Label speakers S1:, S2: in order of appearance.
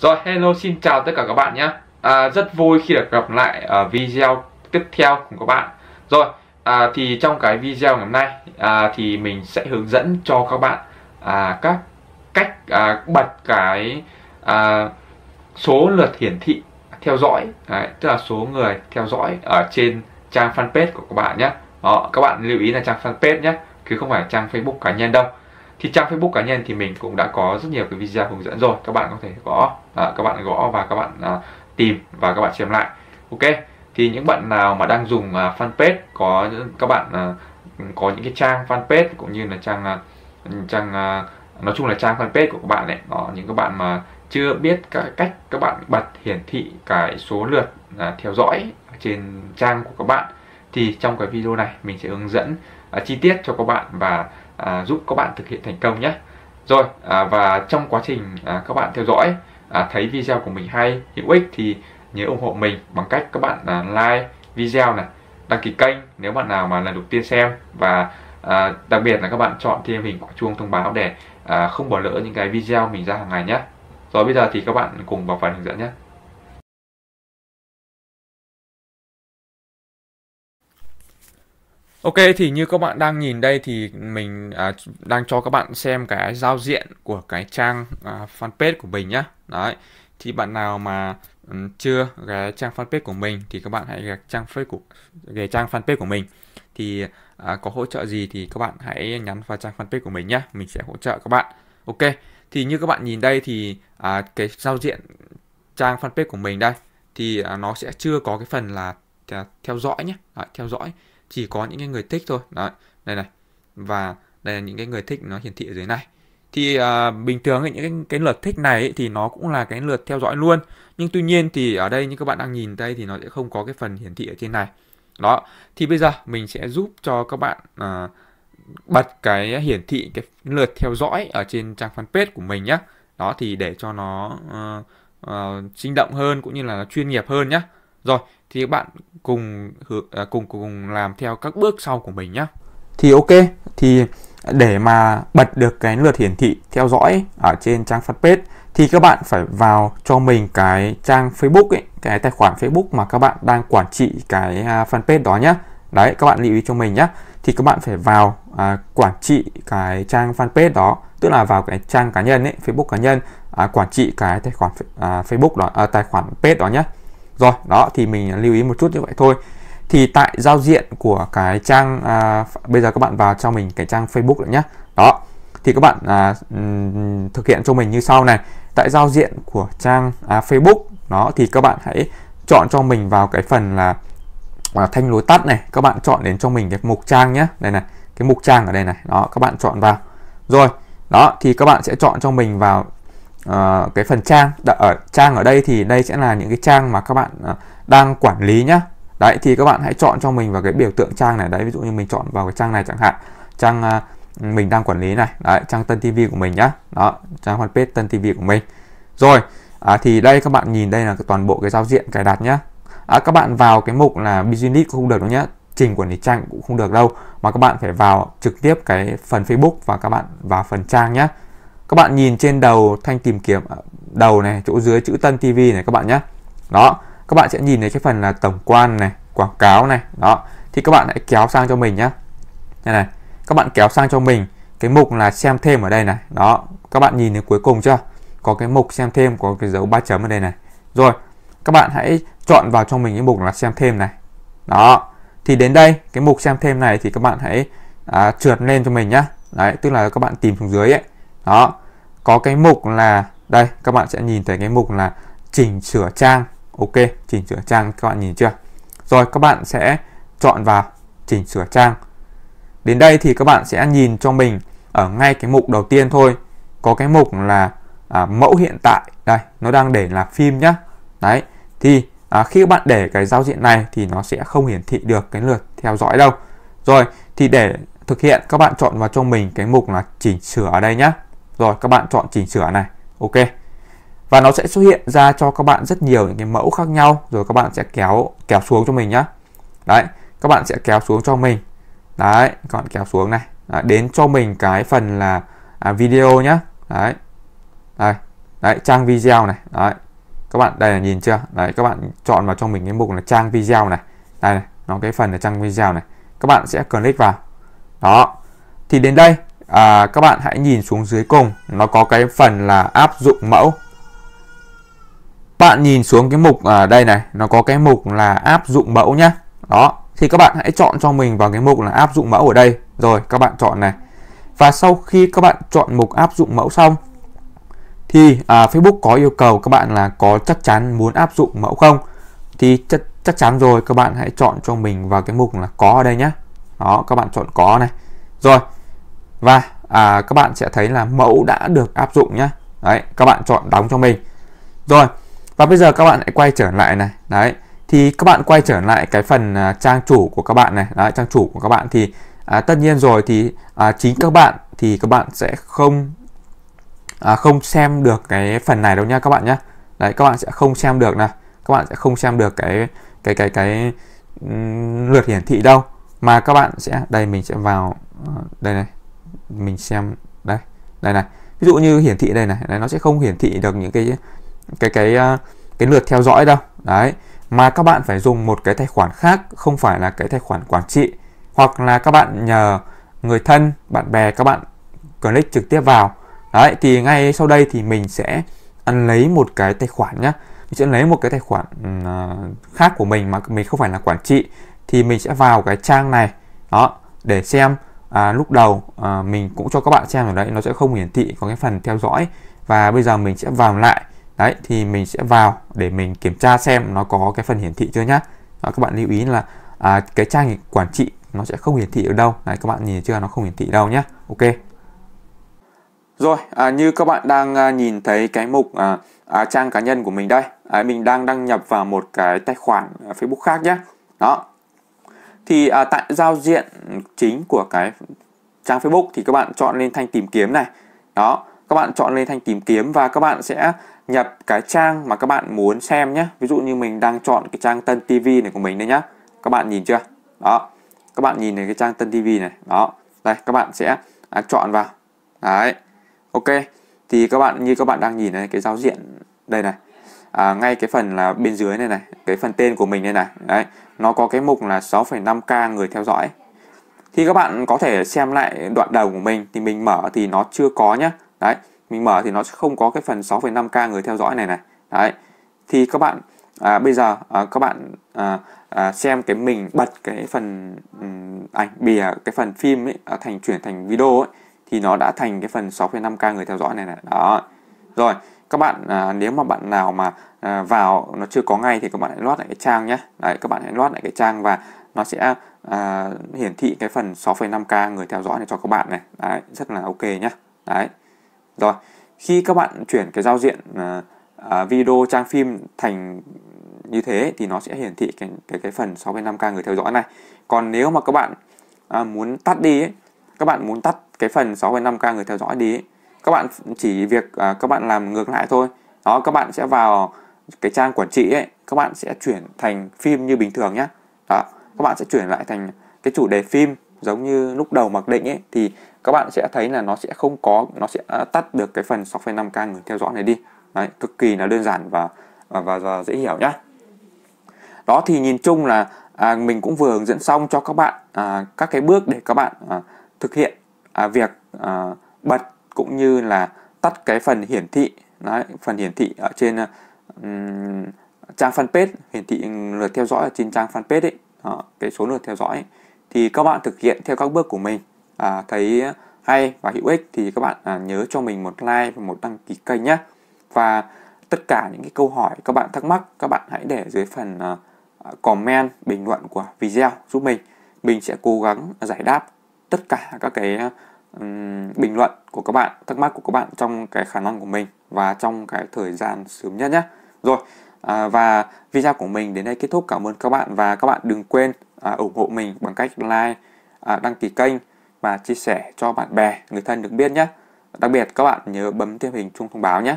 S1: Rồi, hello xin chào tất cả các bạn nhé. À, Rất vui khi được gặp lại ở video tiếp theo của các bạn. Rồi, à, thì trong cái video ngày hôm nay à, Thì mình sẽ hướng dẫn cho các bạn à, các cách à, bật cái à, số lượt hiển thị theo dõi. Đấy, Tức là số người theo dõi ở trên trang fanpage của các bạn nhé. Đó, các bạn lưu ý là trang fanpage nhé Chứ không phải trang facebook cá nhân đâu thì trang Facebook cá nhân thì mình cũng đã có rất nhiều cái video hướng dẫn rồi. Các bạn có thể gõ à, các bạn gõ và các bạn à, tìm và các bạn xem lại. Ok? Thì những bạn nào mà đang dùng à, fanpage có các bạn à, có những cái trang fanpage cũng như là trang à, trang à, nói chung là trang fanpage của các bạn ấy đó những các bạn mà chưa biết các cách các bạn bật hiển thị cái số lượt à, theo dõi trên trang của các bạn thì trong cái video này mình sẽ hướng dẫn à, chi tiết cho các bạn và à, giúp các bạn thực hiện thành công nhé. Rồi à, và trong quá trình à, các bạn theo dõi à, thấy video của mình hay hữu ích thì nhớ ủng hộ mình bằng cách các bạn à, like video này đăng ký kênh nếu bạn nào mà lần đầu tiên xem và à, đặc biệt là các bạn chọn thêm hình quả chuông thông báo để à, không bỏ lỡ những cái video mình ra hàng ngày nhé. Rồi bây giờ thì các bạn cùng vào phần hướng dẫn nhé. Ok thì như các bạn đang nhìn đây thì mình à, đang cho các bạn xem cái giao diện của cái trang à, fanpage của mình nhé. Đấy. Thì bạn nào mà um, chưa ghé trang fanpage của mình thì các bạn hãy ghé trang fanpage của ghé trang fanpage của mình. Thì à, có hỗ trợ gì thì các bạn hãy nhắn vào trang fanpage của mình nhé. Mình sẽ hỗ trợ các bạn. Ok. Thì như các bạn nhìn đây thì à, cái giao diện trang fanpage của mình đây thì à, nó sẽ chưa có cái phần là theo dõi nhé. À, theo dõi chỉ có những cái người thích thôi. Đấy đây này. Và đây là những cái người thích nó hiển thị ở dưới này. Thì uh, bình thường ấy, những cái, cái lượt thích này ấy, thì nó cũng là cái lượt theo dõi luôn. Nhưng tuy nhiên thì ở đây như các bạn đang nhìn đây thì nó sẽ không có cái phần hiển thị ở trên này. Đó thì bây giờ mình sẽ giúp cho các bạn uh, bật cái hiển thị cái lượt theo dõi ở trên trang fanpage của mình nhé đó thì để cho nó uh, uh, sinh động hơn cũng như là nó chuyên nghiệp hơn nhé rồi thì các bạn cùng à, cùng cùng làm theo các bước sau của mình nhé. Thì ok, thì để mà bật được cái lượt hiển thị theo dõi ở trên trang fanpage thì các bạn phải vào cho mình cái trang Facebook ấy, cái tài khoản Facebook mà các bạn đang quản trị cái à, fanpage đó nhé. Đấy, các bạn lưu ý cho mình nhé. Thì các bạn phải vào à, quản trị cái trang fanpage đó, tức là vào cái trang cá nhân ấy, Facebook cá nhân, à, quản trị cái tài khoản à, Facebook đó, à, tài khoản page đó nhé rồi đó thì mình lưu ý một chút như vậy thôi. Thì tại giao diện của cái trang à, bây giờ các bạn vào cho mình cái trang Facebook nữa nhé đó thì các bạn à, thực hiện cho mình như sau này. Tại giao diện của trang à, Facebook đó thì các bạn hãy chọn cho mình vào cái phần là à, thanh lối tắt này. Các bạn chọn đến cho mình cái mục trang nhé đây này cái mục trang ở đây này. Đó các bạn chọn vào. Rồi đó thì các bạn sẽ chọn cho mình vào uh, cái phần trang ở ờ, trang ở đây thì đây sẽ là những cái trang mà các bạn uh, đang quản lý nhá. Đấy thì các bạn hãy chọn cho mình vào cái biểu tượng trang này. Đấy ví dụ như mình chọn vào cái trang này chẳng hạn. Trang uh, mình đang quản lý này. Đấy trang tân tv của mình nhá. Đó trang fanpage tân tv của mình. Rồi à, thì đây các bạn nhìn đây là toàn bộ cái giao diện cài đặt nhá. À, các bạn vào cái mục là business cũng không được đâu nhá. Trình quản lý trang cũng không được đâu. Mà các bạn phải vào trực tiếp cái phần Facebook và các bạn vào phần trang nhé các bạn nhìn trên đầu thanh tìm kiếm à, đầu này chỗ dưới chữ Tân TV này các bạn nhé đó các bạn sẽ nhìn thấy cái phần là tổng quan này quảng cáo này đó. Thì các bạn hãy kéo sang cho mình nhé đây này các bạn kéo sang cho mình cái mục là xem thêm ở đây này. Đó các bạn nhìn đến cuối cùng chưa? Có cái mục xem thêm có cái dấu ba chấm ở đây này. Rồi các bạn hãy chọn vào cho mình cái mục là xem thêm này. Đó thì đến đây cái mục xem thêm này thì các bạn hãy à, trượt lên cho mình nhá. Đấy tức là các bạn tìm xuống dưới ấy. Đó có cái mục là đây các bạn sẽ nhìn thấy cái mục là chỉnh sửa trang. Ok chỉnh sửa trang các bạn nhìn chưa? Rồi các bạn sẽ chọn vào chỉnh sửa trang. Đến đây thì các bạn sẽ nhìn cho mình ở ngay cái mục đầu tiên thôi. Có cái mục là à, mẫu hiện tại. Đây nó đang để là phim nhá. Đấy thì à, khi các bạn để cái giao diện này thì nó sẽ không hiển thị được cái lượt theo dõi đâu. Rồi thì để thực hiện các bạn chọn vào cho mình cái mục là chỉnh sửa ở đây nhá rồi các bạn chọn chỉnh sửa này. Ok. Và nó sẽ xuất hiện ra cho các bạn rất nhiều những cái mẫu khác nhau rồi các bạn sẽ kéo kéo xuống cho mình nhá. Đấy, các bạn sẽ kéo xuống cho mình. Đấy, các bạn kéo xuống này. Đấy, đến cho mình cái phần là à, video nhá. Đấy. Đây. đấy trang video này đấy các bạn đây là nhìn chưa đấy các bạn chọn vào cho mình cái mục là trang video này đây này nó cái phần là trang video này các bạn sẽ click vào đó thì đến đây à, các bạn hãy nhìn xuống dưới cùng. Nó có cái phần là áp dụng mẫu. Bạn nhìn xuống cái mục ở đây này nó có cái mục là áp dụng mẫu nhá. Đó thì các bạn hãy chọn cho mình vào cái mục là áp dụng mẫu ở đây. Rồi các bạn chọn này. Và sau khi các bạn chọn mục áp dụng mẫu xong thì à, Facebook có yêu cầu các bạn là có chắc chắn muốn áp dụng mẫu không? Thì chắc, chắc chắn rồi các bạn hãy chọn cho mình vào cái mục là có ở đây nhé đó các bạn chọn có này. Rồi và à, các bạn sẽ thấy là mẫu đã được áp dụng nhé đấy các bạn chọn đóng cho mình rồi và bây giờ các bạn hãy quay trở lại này đấy thì các bạn quay trở lại cái phần à, trang chủ của các bạn này đấy trang chủ của các bạn thì à, tất nhiên rồi thì à, chính các bạn thì các bạn sẽ không à, không xem được cái phần này đâu nha các bạn nhé đấy các bạn sẽ không xem được này các bạn sẽ không xem được cái cái cái cái um, lượt hiển thị đâu mà các bạn sẽ đây mình sẽ vào đây này mình xem. Đây đây này. Ví dụ như hiển thị đây này. Đấy, nó sẽ không hiển thị được những cái cái cái ờ, cái lượt theo dõi đâu. Đấy mà các bạn phải dùng một cái tài khoản khác không phải là cái tài khoản quản trị. Hoặc là các bạn nhờ người thân bạn bè các bạn click trực tiếp vào. Đấy thì ngay sau đây thì mình sẽ ăn lấy một cái tài khoản nhé mình sẽ lấy một cái tài khoản ừ, ờ, khác của mình mà mình không phải là quản trị. Thì mình sẽ vào cái trang này. Đó để xem à, lúc đầu à, mình cũng cho các bạn xem rồi đấy nó sẽ không hiển thị có cái phần theo dõi. Và bây giờ mình sẽ vào lại. Đấy thì mình sẽ vào để mình kiểm tra xem nó có cái phần hiển thị chưa nhá. Đó, các bạn lưu ý là à, cái trang quản trị nó sẽ không hiển thị ở đâu. Đấy các bạn nhìn chưa? Nó không hiển thị đâu nhá. Ok. Rồi à, như các bạn đang à, nhìn thấy cái mục à, à, trang cá nhân của mình đây à, mình đang đăng nhập vào một cái tài khoản à, Facebook khác nhé đó thì à, tại giao diện chính của cái trang Facebook thì các bạn chọn lên thanh tìm kiếm này. Đó các bạn chọn lên thanh tìm kiếm và các bạn sẽ nhập cái trang mà các bạn muốn xem nhé. Ví dụ như mình đang chọn cái trang Tân TV này của mình đây nhá. Các bạn nhìn chưa? Đó các bạn nhìn này cái trang Tân TV này. Đó đây các bạn sẽ à, chọn vào. Đấy ok. Thì các bạn như các bạn đang nhìn này cái giao diện đây này à, ngay cái phần là bên dưới này này cái phần tên của mình đây này. Đấy nó có cái mục là 6,5k người theo dõi. Thì các bạn có thể xem lại đoạn đầu của mình thì mình mở thì nó chưa có nhá. Đấy mình mở thì nó sẽ không có cái phần 6,5k người theo dõi này này. Đấy thì các bạn à, bây giờ à, các bạn à, à, xem cái mình bật cái phần um, ảnh bìa cái phần phim ấy à, thành chuyển thành video ấy thì nó đã thành cái phần 6,5k người theo dõi này này. Đó rồi các bạn à, nếu mà bạn nào mà à, vào nó chưa có ngay thì các bạn hãy loát lại cái trang nhé. Đấy các bạn hãy loát lại cái trang và nó sẽ à, hiển thị cái phần 6,5k người theo dõi này cho các bạn này. Đấy rất là ok nhé. Đấy. Rồi khi các bạn chuyển cái giao diện à, à, video trang phim thành như thế thì nó sẽ hiển thị cái cái cái phần 6,5k người theo dõi này. Còn nếu mà các bạn à, muốn tắt đi ấy, các bạn muốn tắt cái phần 6,5k người theo dõi đi ấy, các bạn chỉ việc à, các bạn làm ngược lại thôi. Đó các bạn sẽ vào cái trang quản trị ấy các bạn sẽ chuyển thành phim như bình thường nhé đó các bạn sẽ chuyển lại thành cái chủ đề phim giống như lúc đầu mặc định ấy thì các bạn sẽ thấy là nó sẽ không có nó sẽ à, tắt được cái phần 6,5k người theo dõi này đi. Đấy, cực kỳ là đơn giản và và, và, và dễ hiểu nhá. Đó thì nhìn chung là à, mình cũng vừa hướng dẫn xong cho các bạn à, các cái bước để các bạn à, thực hiện à, việc à, bật cũng như là tắt cái phần hiển thị Đấy, phần hiển thị ở trên um, trang fanpage hiển thị lượt theo dõi ở trên trang fanpage ấy đó, cái số lượt theo dõi ấy. thì các bạn thực hiện theo các bước của mình. À, thấy hay và hữu ích thì các bạn à, nhớ cho mình một like và một đăng ký kênh nhé. Và tất cả những cái câu hỏi các bạn thắc mắc các bạn hãy để dưới phần uh, comment bình luận của video giúp mình. Mình sẽ cố gắng giải đáp tất cả các cái um, bình luận của các bạn thắc mắc của các bạn trong cái khả năng của mình và trong cái thời gian sớm nhất nhé rồi à, và video của mình đến đây kết thúc. Cảm ơn các bạn và các bạn đừng quên à, ủng hộ mình bằng cách like à, đăng ký kênh và chia sẻ cho bạn bè người thân được biết nhé đặc biệt các bạn nhớ bấm thêm hình chuông thông báo nhé